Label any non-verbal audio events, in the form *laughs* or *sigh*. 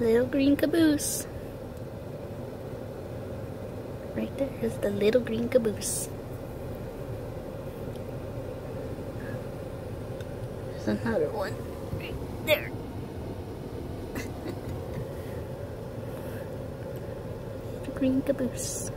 Little green caboose. Right there is the little green caboose. There's another one right there. *laughs* The green caboose.